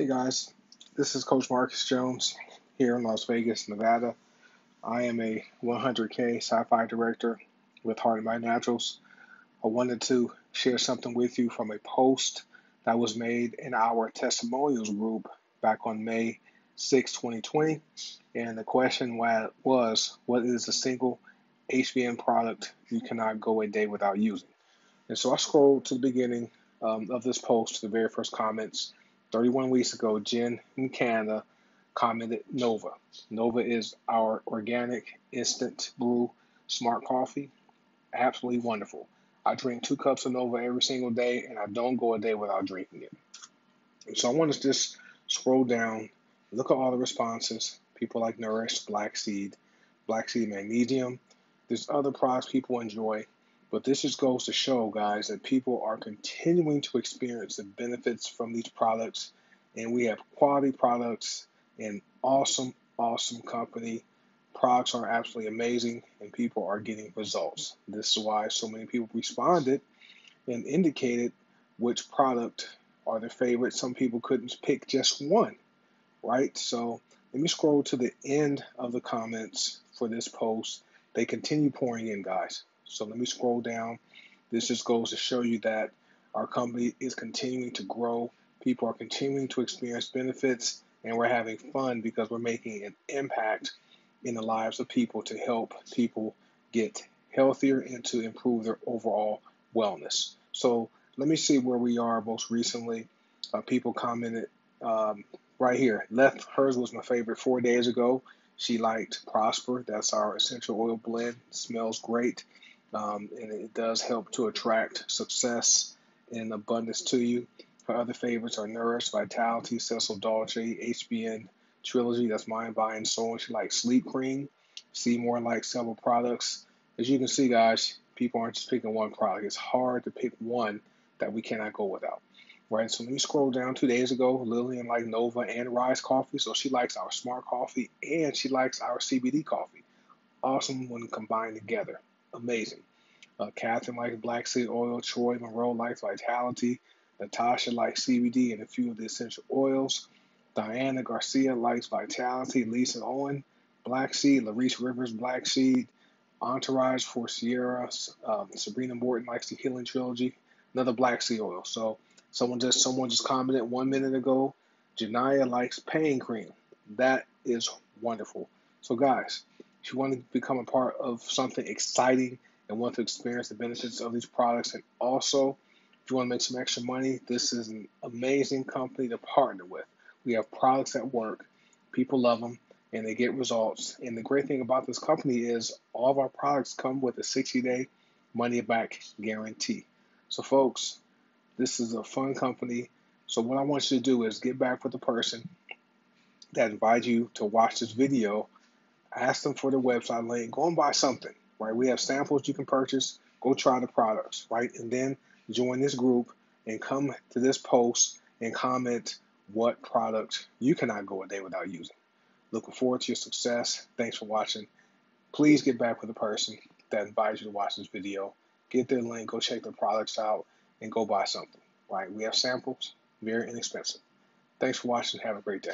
Hey guys, this is Coach Marcus Jones here in Las Vegas, Nevada. I am a 100K sci fi director with Heart and Mind Naturals. I wanted to share something with you from a post that was made in our testimonials group back on May 6, 2020. And the question was What is a single HBN product you cannot go a day without using? And so I scrolled to the beginning um, of this post, to the very first comments 31 weeks ago, Jen in Canada commented Nova. Nova is our organic instant brew smart coffee. Absolutely wonderful. I drink two cups of Nova every single day, and I don't go a day without drinking it. So I want to just scroll down, look at all the responses. People like Nourish, Black Seed, Black Seed Magnesium. There's other products people enjoy. But this just goes to show, guys, that people are continuing to experience the benefits from these products. And we have quality products and awesome, awesome company. Products are absolutely amazing, and people are getting results. This is why so many people responded and indicated which product are their favorite. Some people couldn't pick just one, right? So let me scroll to the end of the comments for this post. They continue pouring in, guys. So let me scroll down. This just goes to show you that our company is continuing to grow. People are continuing to experience benefits, and we're having fun because we're making an impact in the lives of people to help people get healthier and to improve their overall wellness. So let me see where we are most recently. Uh, people commented um, right here. Left hers was my favorite four days ago. She liked Prosper. That's our essential oil blend. smells great um, and it does help to attract success and abundance to you. Her other favorites are Nourish, Vitality, Cecil Dolce, HBN Trilogy, that's Mind, Body, and Soul. She likes Sleep Cream. Seymour likes several products. As you can see, guys, people aren't just picking one product. It's hard to pick one that we cannot go without. Right, so let me scroll down two days ago. Lillian liked Nova and Rise Coffee, so she likes our Smart Coffee and she likes our CBD coffee. Awesome when combined together amazing. Uh, Catherine likes black seed oil. Troy Monroe likes vitality. Natasha likes CBD and a few of the essential oils. Diana Garcia likes vitality. Lisa Owen, black seed. Larice Rivers, black seed. Entourage for Sierra. Um, Sabrina Morton likes the Healing Trilogy. Another black seed oil. So someone just someone just commented one minute ago. Janaya likes pain cream. That is wonderful. So guys, if you want to become a part of something exciting and want to experience the benefits of these products, and also if you want to make some extra money, this is an amazing company to partner with. We have products that work, people love them, and they get results. And the great thing about this company is all of our products come with a 60 day money back guarantee. So, folks, this is a fun company. So, what I want you to do is get back with the person that invited you to watch this video ask them for the website link, go and buy something, right? We have samples you can purchase, go try the products, right? And then join this group and come to this post and comment what product you cannot go a day without using. Looking forward to your success. Thanks for watching. Please get back with the person that invited you to watch this video. Get their link, go check their products out, and go buy something. Right? We have samples, very inexpensive. Thanks for watching. Have a great day.